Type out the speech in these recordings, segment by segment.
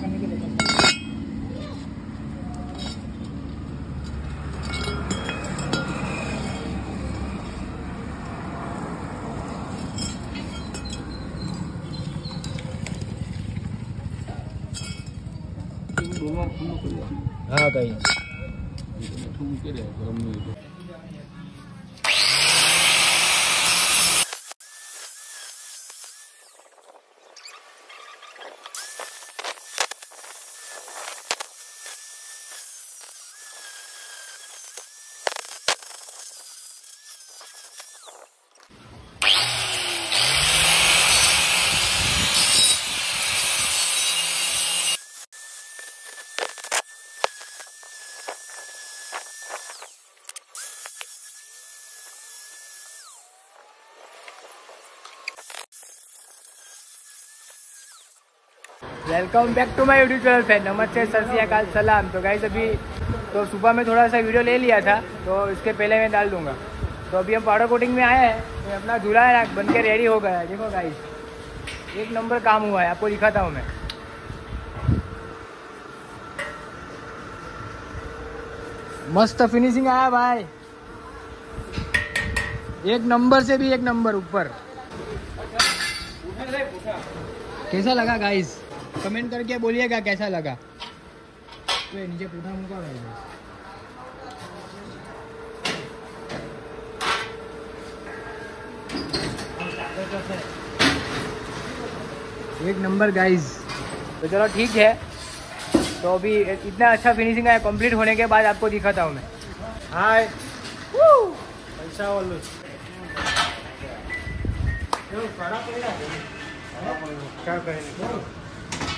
करने के लिए हाँ कहीं welcome back to my YouTube channel friend namaste, Sat Sri Akal सलाम। तो गाइस अभी तो सुबह में थोड़ा सा वीडियो ले लिया था तो इसके पहले मैं डाल दूँगा। तो अभी हम पाउडर कोटिंग में आए हैं तो अपना झूला है बन के रेडी हो गया है। देखो गाइस एक नंबर काम हुआ है, आपको दिखाता हूँ मैं। मस्त फिनिशिंग आया भाई। एक नंबर से भी एक नंबर ऊपर। कैसा लगा गाइस कमेंट करके बोलिएगा कैसा लगा। तो नीचे पूछा मुका एक नंबर गाइस तो चलो ठीक है। तो अभी इतना अच्छा फिनिशिंग है कंप्लीट होने के बाद आपको दिखाता हूँ मैं। हाय पैसा वालू क्या करें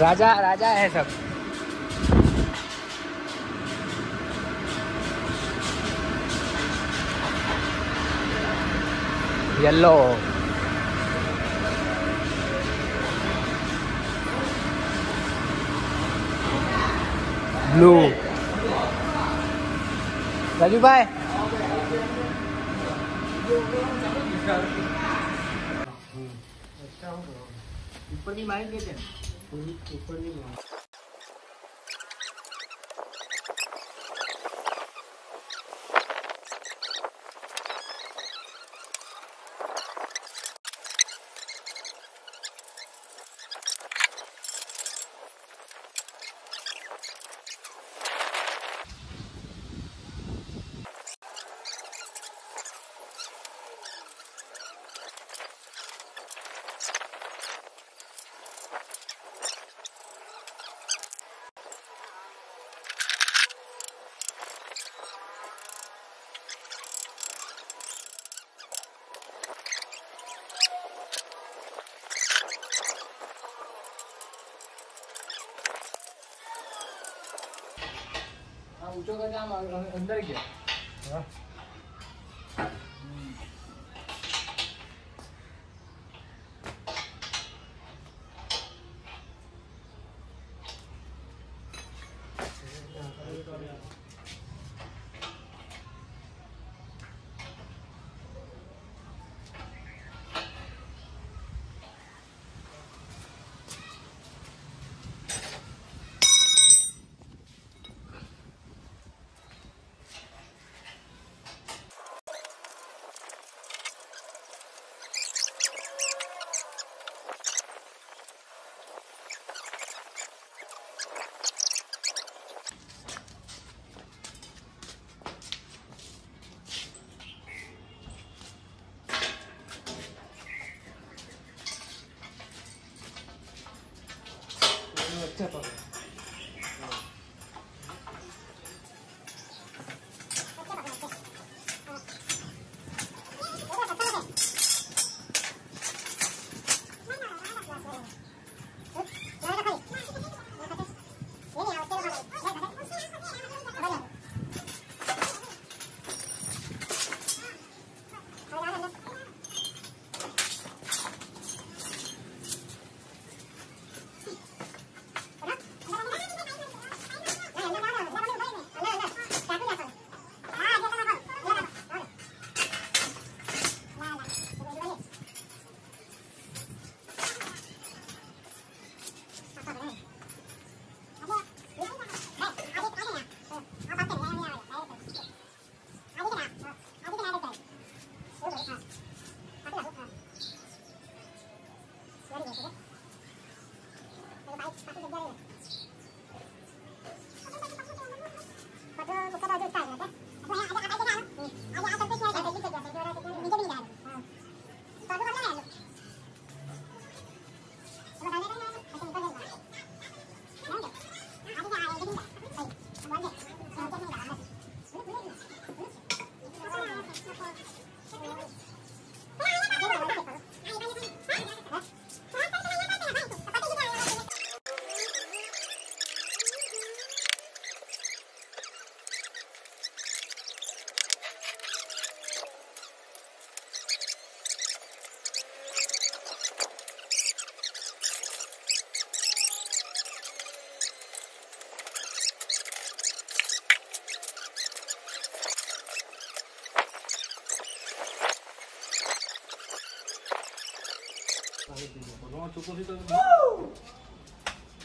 राजा राजा है सब। येलो ब्लू राजू भाई। ऊपर की माइक देते हैं ऊँचो करके हम अंदर गया। step up.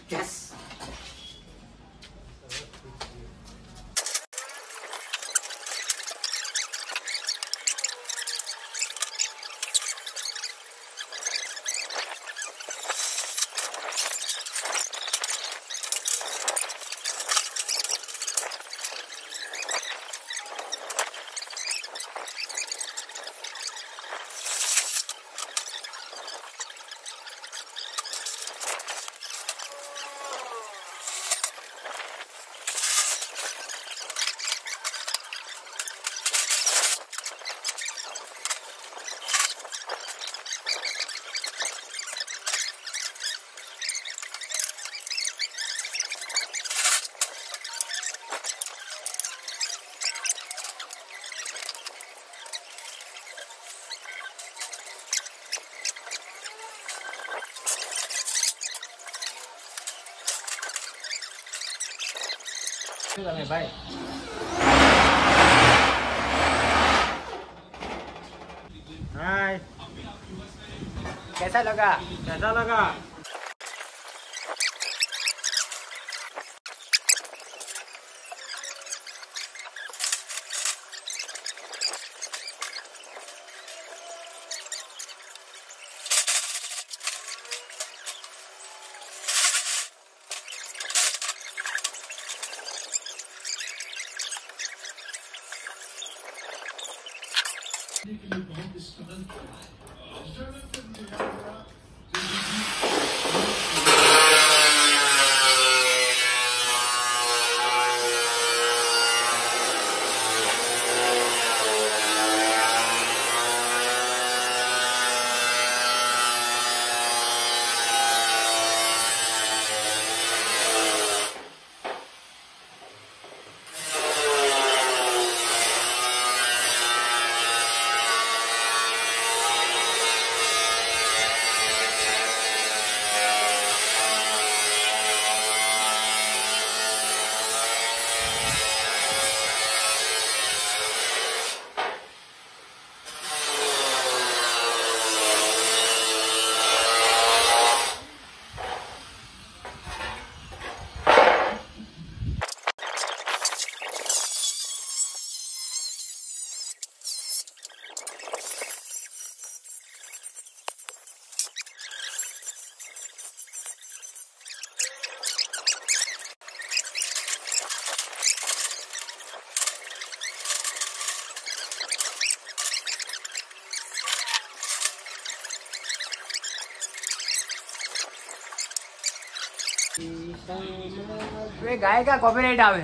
Yes. भाई हाय कैसा लगा कैसा लगा e nome trabalho. गाय का कॉपीराइट आवे।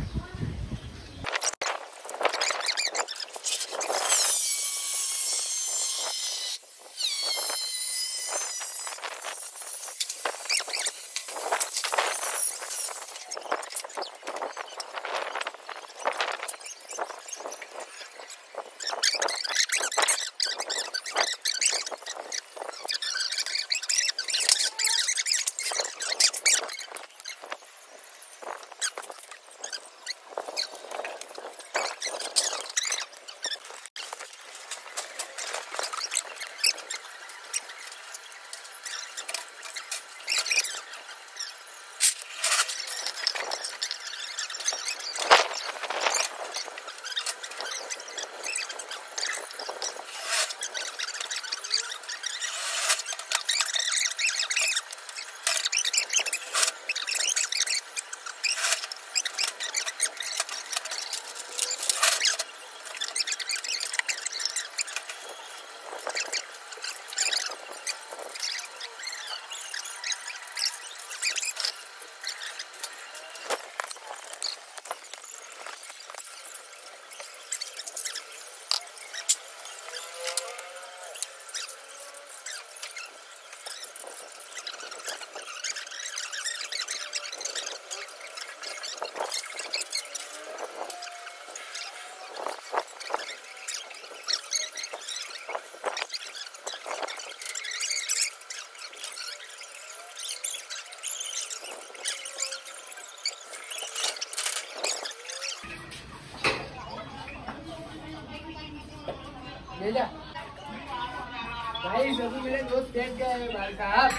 देख गए भाई साहब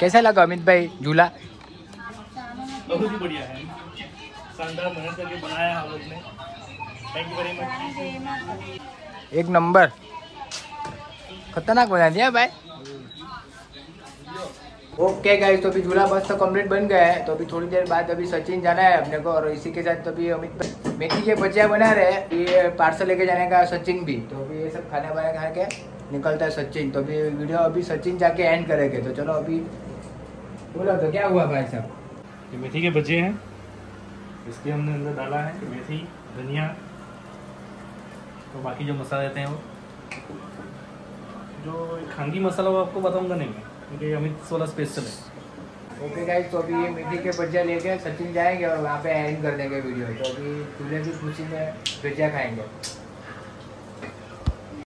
कैसा लगा अमित भाई झूला? बहुत ही बढ़िया है। शानदार मेहनत करके बनाया हम लोग ने थैंक यू वेरी मच एक नंबर। खतरनाक बना दिया भाई। ओके गाइस तो अभी झूला बस तो कंप्लीट बन गया है। तो अभी थोड़ी देर बाद अभी सचिन जाना है अपने को और इसी के साथ तो अभी अमित मेथी के बचिया बना रहे हैं। ये पार्सल लेके जाने का सचिन भी। तो अभी ये सब खाने वाने खा के निकलता है सचिन। तो अभी वीडियो अभी सचिन जाके एंड करेंगे। तो चलो अभी बोलो तो क्या हुआ भाई साहब? ये मेथी के बचे हैं। इसके हमने अंदर डाला है मेथी धनिया तो बाकी जो मसाला देते हैं वो। जो खांगी मसाला वो आपको बताऊँगा नहीं मैं क्योंकि अमित सोलह स्पेशल है। ओके गाइस तो अभी ये मेथी के भजिया लेके सचिन जाएँगे और वहाँ पे एंड कर देंगे वीडियो तो अभी चूल्हे भी खुशी में भजिया खाएँगे।